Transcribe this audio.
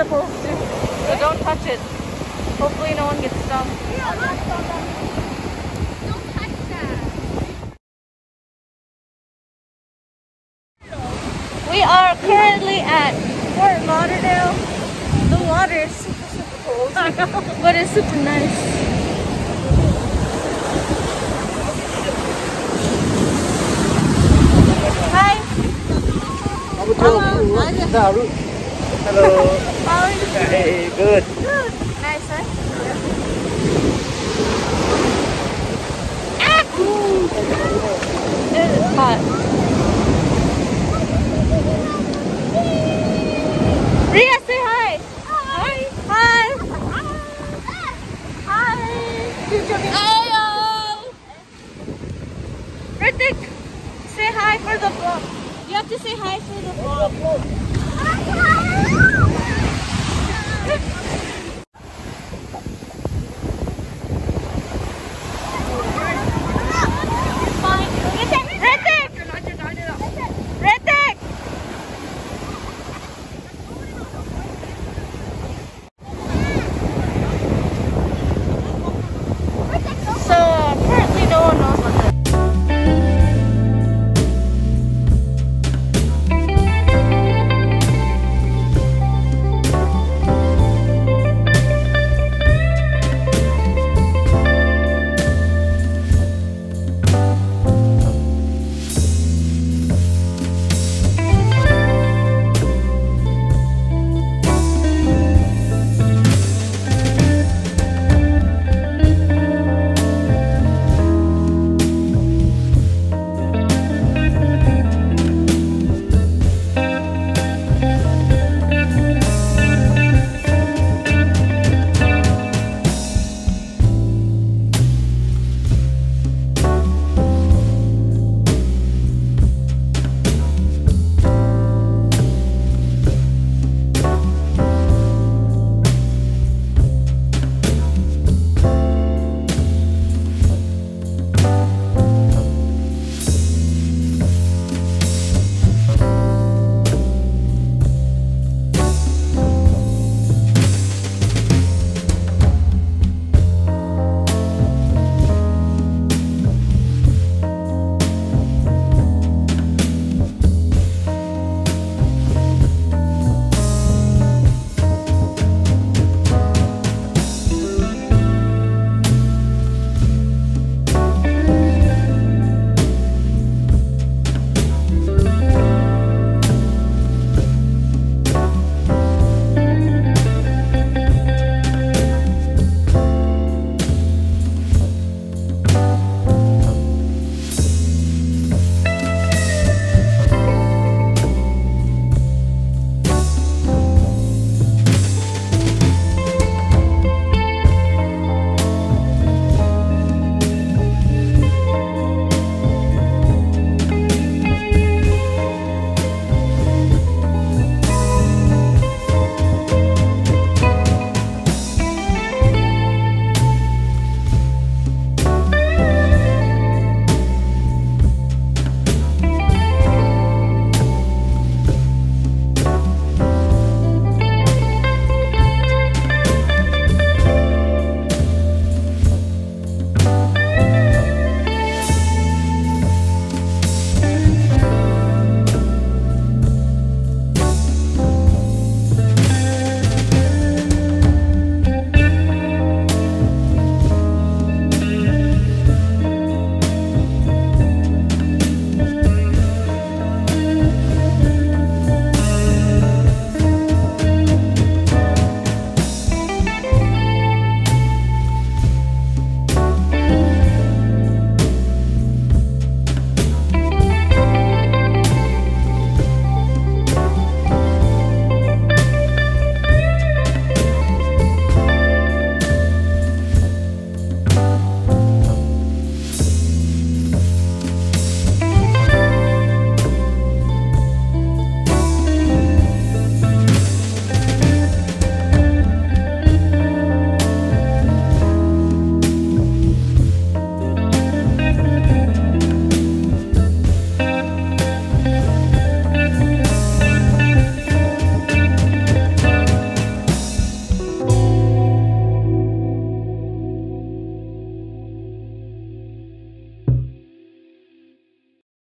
Supposed to. So don't touch it. Hopefully no one gets stung. Don't touch that. We are currently at Fort Lauderdale. The water is super, super cold. but it's super nice. Hi. Hello. Hello. How are you? Hey, good. Good. Nice, huh? Ah! It is hot. Ria, say hi. Hi. Hi. Hi. Ayo. Ritik, say hi for the vlog. You have to say hi for the vlog. Música